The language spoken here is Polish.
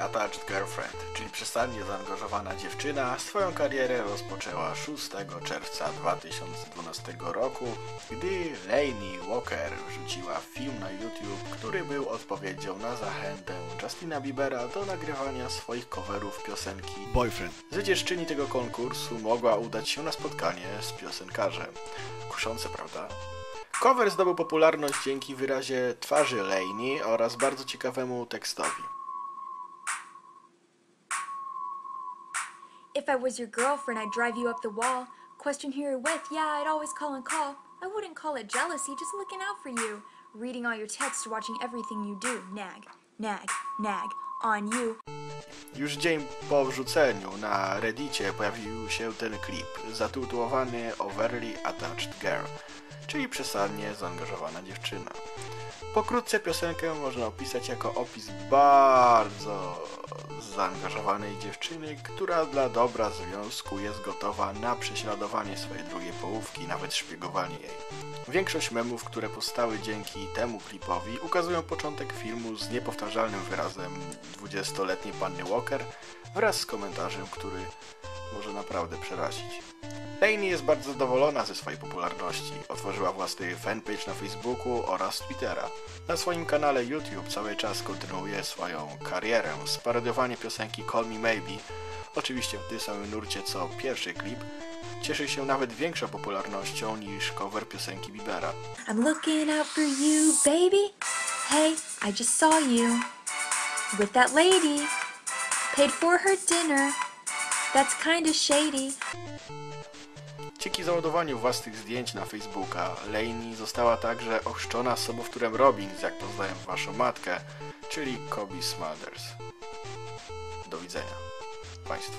Attached Girlfriend, czyli przesadnie zaangażowana dziewczyna, swoją karierę rozpoczęła 6 czerwca 2012 roku, gdy Lainey Walker wrzuciła film na YouTube, który był odpowiedzią na zachętę Justina Biebera do nagrywania swoich coverów piosenki Boyfriend. Zwyciężczyni tego konkursu mogła udać się na spotkanie z piosenkarzem. Kuszące, prawda? Cover zdobył popularność dzięki wyrazie twarzy Lainey oraz bardzo ciekawemu tekstowi. If I was your girlfriend, I'd drive you up the wall. Question who you're with, yeah, I'd always call and call. I wouldn't call it jealousy, just looking out for you. Reading all your texts, watching everything you do. Nag, nag, nag, on you. Już dzień po wrzuceniu na Reddicie pojawił się ten klip zatytułowany Overly Attached Girl, czyli przesadnie zaangażowana dziewczyna. Pokrótce piosenkę można opisać jako opis bardzo zaangażowanej dziewczyny, która dla dobra związku jest gotowa na prześladowanie swojej drugiej połówki, nawet szpiegowanie jej. Większość memów, które powstały dzięki temu klipowi, ukazują początek filmu z niepowtarzalnym wyrazem 20-letniej panny Walker wraz z komentarzem, który naprawdę przerazić. Lainey jest bardzo zadowolona ze swojej popularności. Otworzyła własny fanpage na Facebooku oraz Twittera. Na swoim kanale YouTube cały czas kontynuuje swoją karierę. Sparodiowanie piosenki Call Me Maybe, oczywiście w tym samym nurcie co pierwszy klip, cieszy się nawet większą popularnością niż cover piosenki Biebera. I'm looking out for you, baby. Hey, I just saw you with that lady. Paid for her dinner. That's kinda shady. Dzięki załadowaniu własnych zdjęć na Facebooka, Lainey została także ochrzczona sobowtórem Robbins, jak poznają waszą matkę, czyli Kobe Smulders. Do widzenia Państwu.